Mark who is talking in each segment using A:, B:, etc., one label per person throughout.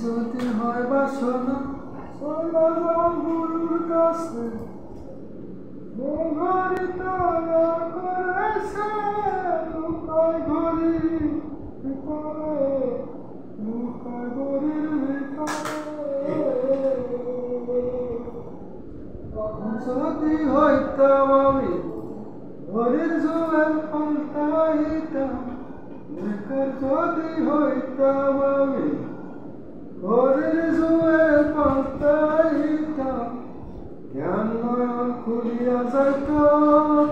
A: যদি হয় বাসনা সর্বদা গুরুর কাছে। ঘড়ি তারা করেছে, লুকায় ঘড়ি ভিতরে, লুকায় ঘড়ির ভিতরে। হইতাম আমি ঘড়ির জোয়ার বেকার যদি হইতাম আমি ঘরের জুয়ে পাতাইতাম জ্ঞান নয়ন খুলিয়া যাইত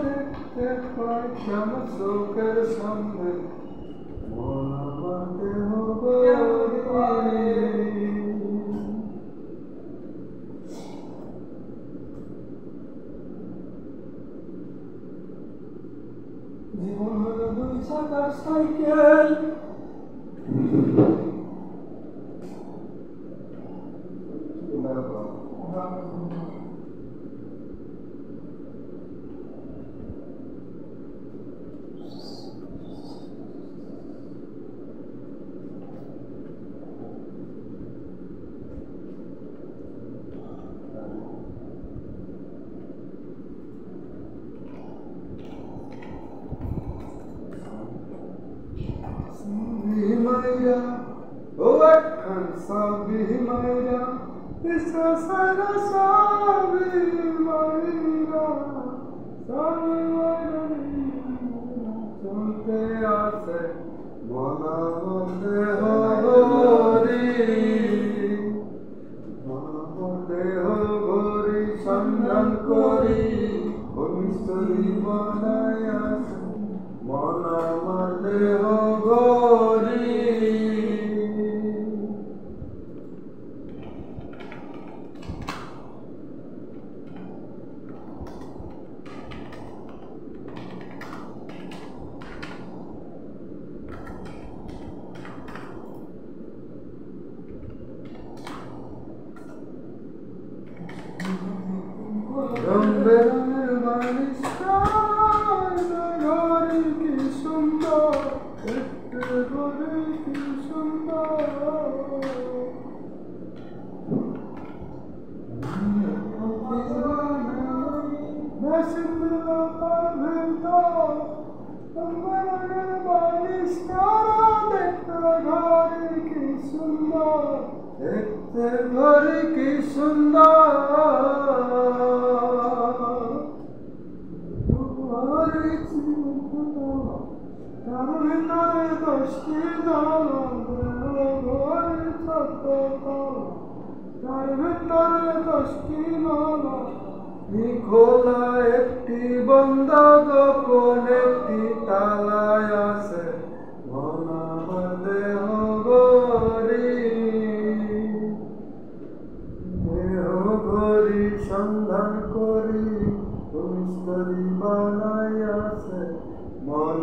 A: দেখতে পাইতাম চোখের সামনে? মন আমার দেহ Dimon lui sacar stai oh I can't sabi Maria, isa sana sabi Maria, sabi Maria, চলতে আছে মনা মধ্যে হরি মনা হরি সন্ধান করি ভবিষ্যৎ বনায় বালিশ ঘরে তার ভিতরে দশটি দল খোলা একটি বন্ধ গোপন একটি তালায় আছে মন দেহ গরি দেহ গরি সন্ধান করি তুমি বানাই আছে মন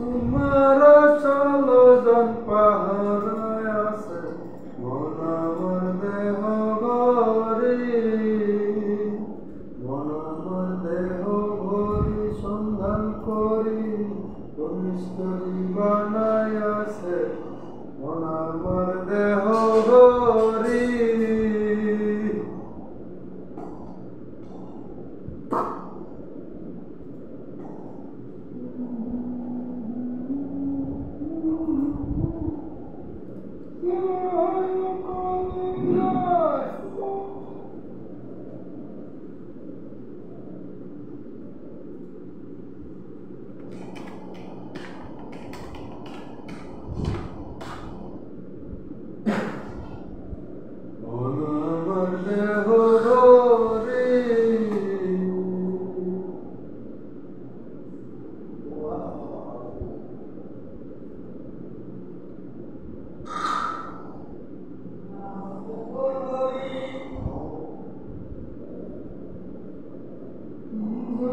A: tomorrow. জানাই আছে মন আমার দেহ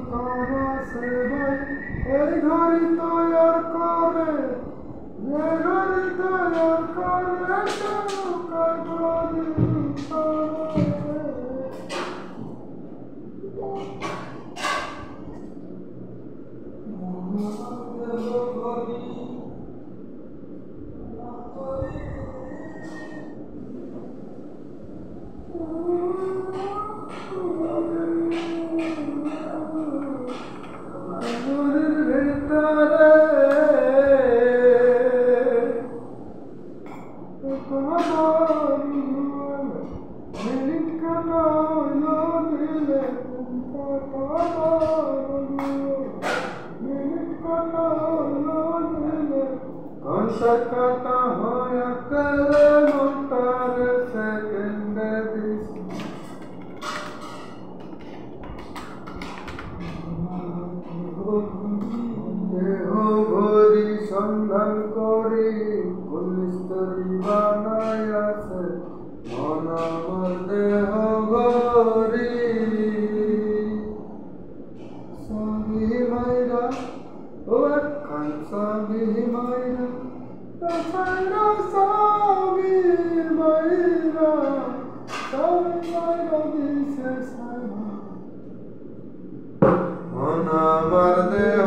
A: করো সেবাই এই ঘরি তৈর করে যে ঘরি তৈর করে মন আমার দেহ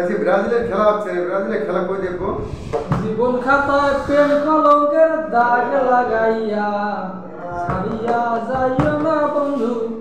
A: এসে ব্রাজিলের খেলা হচ্ছে ব্রাজিলের খেলা কই দেখবো
B: জীবন খাতায় প্রেম কলঙ্কের দাগ লাগাইয়া Maria Zayama Bonjour